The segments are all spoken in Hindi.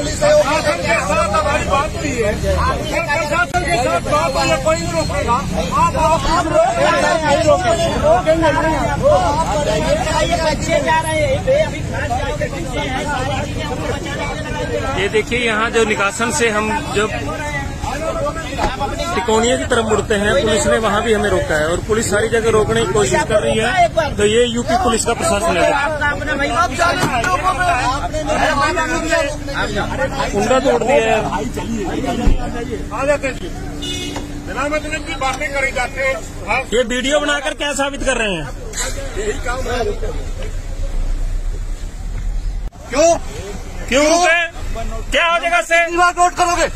पुलिस है प्रशासन के साथ हमारी बात हुई है। प्रशासन के साथ बात हुई है कोई नहीं रोकेगा आप आप आप रोकेंगे रोकेंगे ये देखिए यहाँ जो निकासन से हम जब तिकोनिया की तरफ़ मुड़ते हैं पुलिस ने वहाँ भी हमें रोका है। और पुलिस सारी जगह रोकने की कोशिश कर रही है। तो ये यूपी पुलिस का प्रशासन है। कुंडा तोड़ दिया है बिना मतलब की बातें करी जाते हैं ये वीडियो बनाकर क्या साबित कर रहे हैं? यही काम है क्यों? क्यों? रुके क्या हो जाएगा से बार नोट करोगे?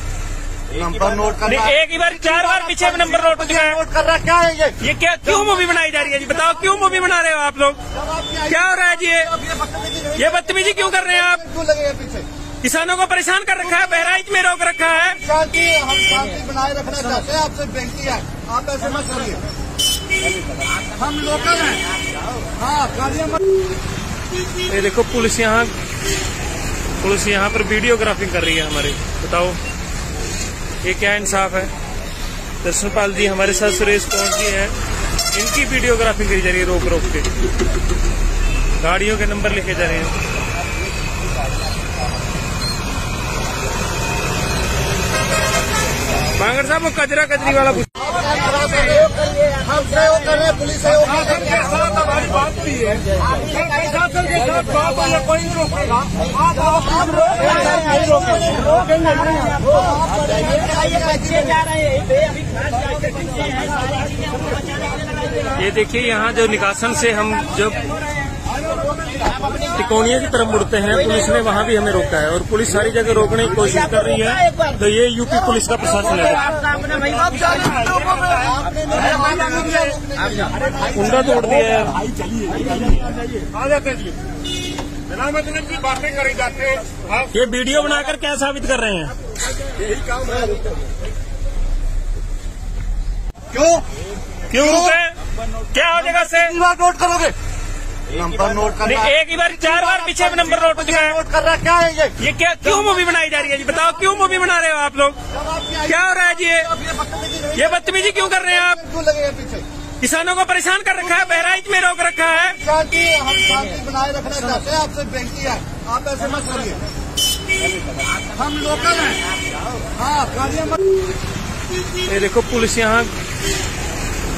नंबर नोट कर एक ही बार चार बार पीछे में नंबर नोट हो चुका है। नोट कर रहा क्या है ये? ये क्या क्यों मूवी बनाई जा रही है जी? बताओ क्यों मूवी बना रहे हो आप लोग? क्या हो रहा है जी ये ये बदतमीजी क्यों कर रहे हैं आप? क्यों लगे हैं पीछे? किसानों को परेशान कर रखा है बहराइच में रोक रखा है। शांति हम शांति बनाए रखना चाहते हैं आपसे बेनती है। आप ऐसे मत करिए। हम लोकल हैं। हाँ ये देखो पुलिस यहाँ पुलिस यहाँ पर वीडियोग्राफी कर रही है हमारी। बताओ ये क्या इंसाफ है? दर्शनपाल जी हमारे साथ सुरेश जी है। इनकी वीडियोग्राफी करी जा रही है रोक रोक के। गाड़ियों के नंबर लिखे जा रहे हैं बांगर साहब, वो कचरा कचरी वाला पूछ- हम सहयोग कर रहे हैं पुलिस सहयोग हमारी बात है के साथ बात है कोई रोकेगा आप आप रोकेंगे। ये देखिए, यहाँ जो निकासन से हम जब तिकोनिया की तरफ़ मुड़ते हैं पुलिस ने वहाँ भी हमें रोका है और पुलिस सारी जगह रोकने की कोशिश कर रही है। तो ये यूपी पुलिस का प्रशासन है। कुंडा तोड़ दिया है। आ जी बिना की बातें करी जाते ये वीडियो बनाकर क्या साबित कर रहे हैं? यही काम है क्यों? क्यों रुके क्या हो जाएगा से नोट करोगे? नंबर नोट नहीं, करना एक ही बार चार बार पीछे नंबर नोट हो चुका है। नोट कर रहा क्या है ये? ये क्या क्यों मूवी बनाई जा रही है जी? बताओ क्यों मूवी बना रहे हो आप लोग? क्या हो रहा है जी ये? ये बदतमीजी क्यों कर रहे हैं आप? क्यों लगे पीछे? किसानों को परेशान कर रखा है बहराइच में रोक रखा है। शांति हम शांति बनाए रखना चाहते हैं आपसे बेनती है। आप ऐसे मत करिए। हम लोकल हैं। हाँ ये देखो पुलिस यहाँ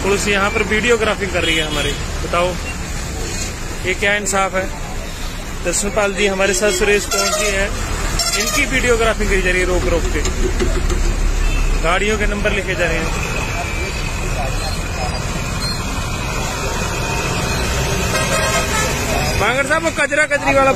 पुलिस यहाँ पर वीडियोग्राफी कर रही है हमारी। बताओ। ये क्या इंसाफ है? दर्शनपाल जी, हमारे साथ सुरेश पहुँची है। इनकी वीडियोग्राफी करी जा रही है रोक रोक के। गाड़ियों के नंबर लिखे जा रहे हैं। मांगर साहब, वो कचरा कचरी वाला